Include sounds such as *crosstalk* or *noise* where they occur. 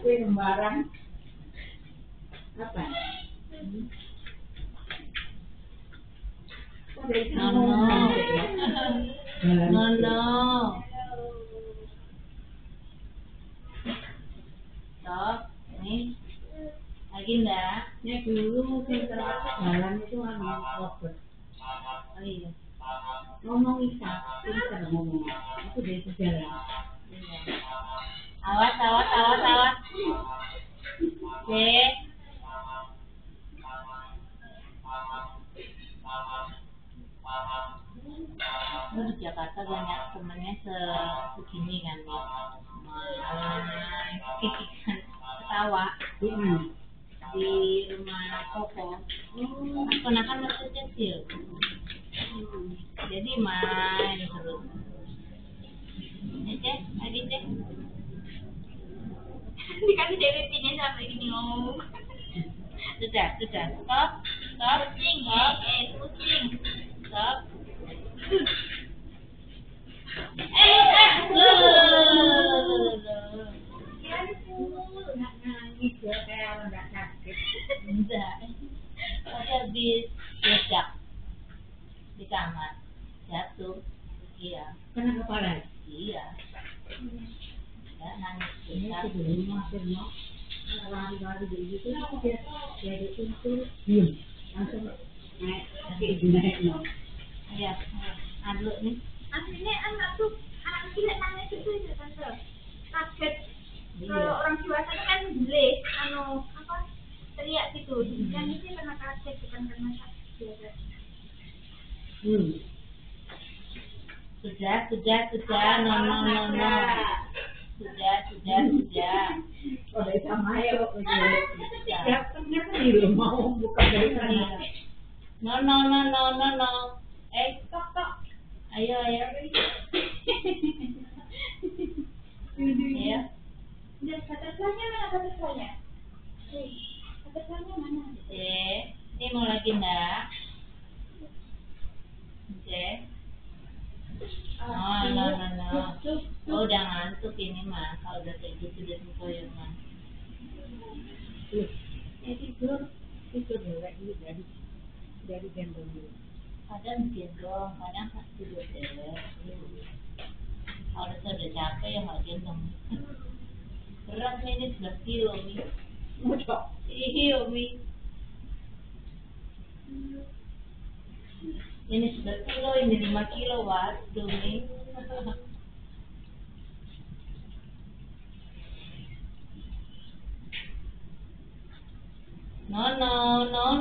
Kue lembaran. Apa? Kok dari No, kamu no. ngomong? No, no. Stop. Nih. Lagi enggak? Ya dulu pinter jalan itu anu. Oh iya. Ngomong Isa, pinter ngomong. Aku dari sejalan. Iya. Awas, awas, awas, awas. Oke. Lu di Jakarta banyak temennya se segini kan. Malah kikikan ketawa Di rumah Koko. Kenakan masih kecil. Jadi main terus. Ya, Cek, lagi Cek. Dikasih DWP-nya sampai gini ngomong. *laughs* Sudah, sudah. Stop, stop, Pusing, stop, eh, pusing. stop. Eh, eh, Ya ampun, nggak nangis ya kayak nggak sakit. *laughs* Enggak. Ada habis ledak di kamar. Jatuh. Iya, Kena kepala. iya. Ya, nangis. Besar. lari-lari begitu langsung naik naik no. Iya, ayo. Aduk nih. Aslinya anak tuh, anak kecil yang nangis itu ya tante. Kaget. Kalau Iya. orang dewasa itu kan anu apa teriak gitu. Kan itu karena kaget bukan karena sakit biasa. Hmm. Sudah, sudah, sudah. No, no, no, no. Sudah, sudah, sudah. Oh dari sama ya kok Sudah. Ya ternyata di rumah mau buka dari sana. No, no, no, no, no, no. Eh, Tok tok. ayo, ayo. Ayo. Dan butterfly-nya mana butterfly-nya? Eh, Butterfly-nya mana? Eh, ini mau lagi enggak? Oke. Oh, no, no, no. Oh, udah ngantuk ini mah. Kalau udah kayak gitu dia koyor mah. Tuh, eh tidur tidur dewek ini dari dari gendong dulu. Kadang gendong, kadang pas tidur deh. Kalau sudah capek ya nggak gendong. Berat ini 11 kilo nih. Iya, Mi. Ini 11 kilo, ini 5 kilo, waduh, Mi. *laughs* No, no, no,